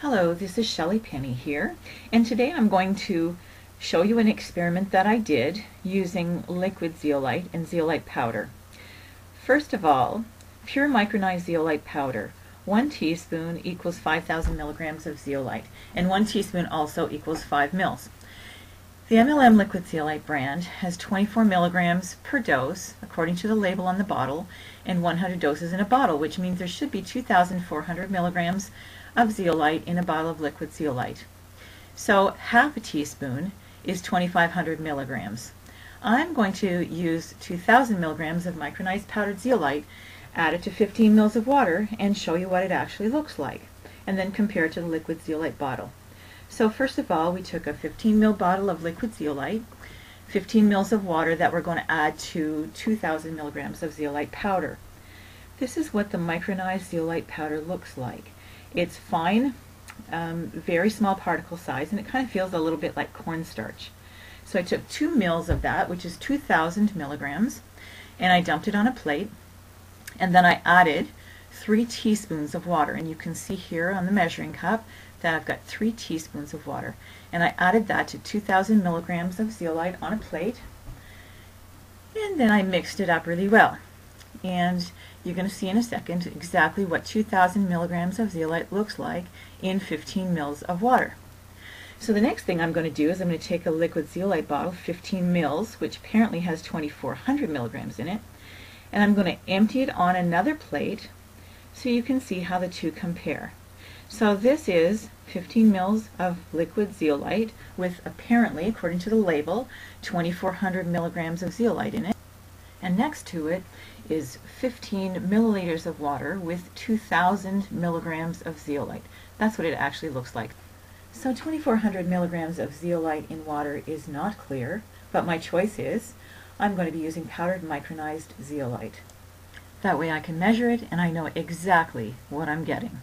Hello, this is Shelley Penny here, and today I'm going to show you an experiment that I did using liquid zeolite and zeolite powder. First of all, pure micronized zeolite powder. One teaspoon equals 5,000 milligrams of zeolite, and one teaspoon also equals 5 mils. The MLM liquid zeolite brand has 24 milligrams per dose, according to the label on the bottle, and 100 doses in a bottle, which means there should be 2,400 milligrams of zeolite in a bottle of liquid zeolite. So half a teaspoon is 2,500 milligrams. I'm going to use 2,000 milligrams of micronized powdered zeolite, add it to 15 mils of water, and show you what it actually looks like, and then compare it to the liquid zeolite bottle. So first of all, we took a 15 ml bottle of liquid zeolite, 15 mils of water that we're going to add to 2,000 milligrams of zeolite powder. This is what the micronized zeolite powder looks like. It's fine, um, very small particle size, and it kind of feels a little bit like cornstarch. So I took two mils of that, which is 2,000 milligrams, and I dumped it on a plate, and then I added three teaspoons of water, and you can see here on the measuring cup that I've got three teaspoons of water, and I added that to 2,000 milligrams of zeolite on a plate, and then I mixed it up really well. And you're going to see in a second exactly what 2,000 milligrams of zeolite looks like in 15 mils of water. So the next thing I'm going to do is I'm going to take a liquid zeolite bottle, 15 mils, which apparently has 2,400 milligrams in it, and I'm going to empty it on another plate so you can see how the two compare. So this is 15 mils of liquid zeolite with apparently, according to the label, 2,400 milligrams of zeolite in it and next to it is 15 milliliters of water with 2,000 milligrams of zeolite. That's what it actually looks like. So 2,400 milligrams of zeolite in water is not clear, but my choice is I'm going to be using powdered micronized zeolite. That way I can measure it and I know exactly what I'm getting.